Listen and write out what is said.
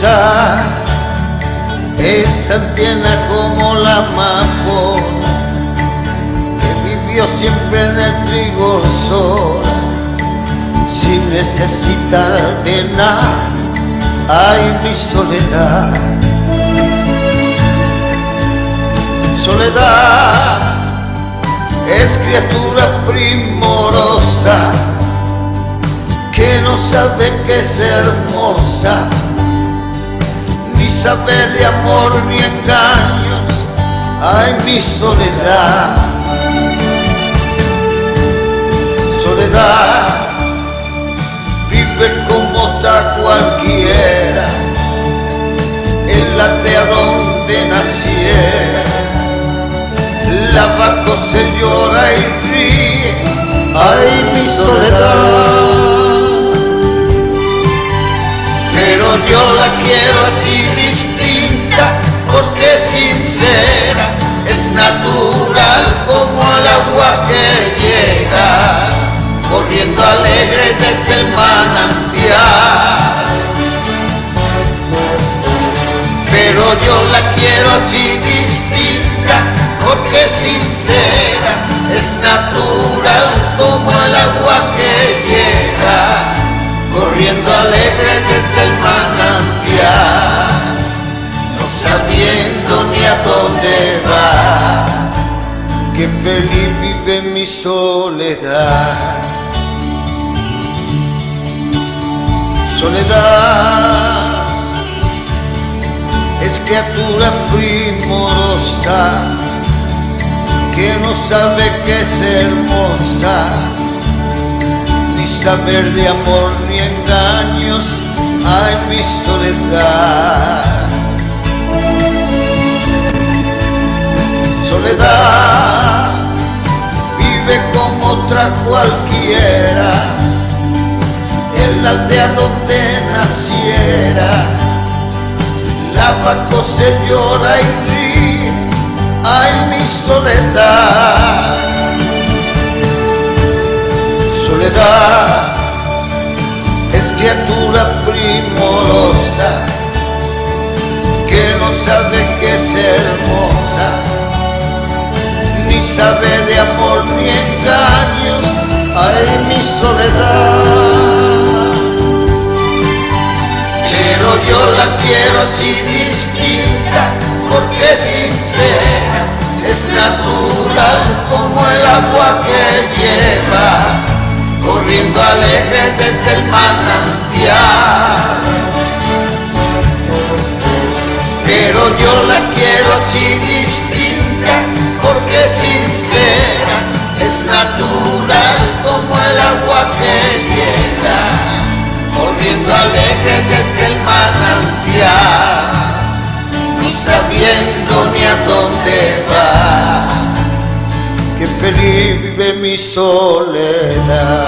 soledad es tan tierna como la amapola que vivió siempre en el trigo sola sin necesitar de nada ay mi soledad. Soledad es criatura primorosa que no sabe que es hermosa saber de amor ni engaños. Ay mi soledad. Soledad. Vive como otra cualquiera. En la aldea donde naciera. La vaca se llora y ríe, ay mi soledad. Pero yo la quiero así natural como el agua que llega, corriendo alegre desde el manantial. Pero yo la quiero así distinta, porque sincera, es natural como el agua que llega, corriendo alegre desde el manantial, feliz vive mi soledad. Soledad es criatura primorosa que no sabe que es hermosa, ni saber de amor ni engaños, ay mi. Soledad como otra cualquiera, en la aldea donde naciera, la vaca se llora y ríe ay mi soledad, soledad es criatura primorosa que no sabe es hermosa, ni sabe de amor ni engaños, ay mi soledad. Pero yo la quiero así distinta, porque es sincera, es natural como el agua que lleva, corriendo alegre desde el manantial. Vive mi soledad.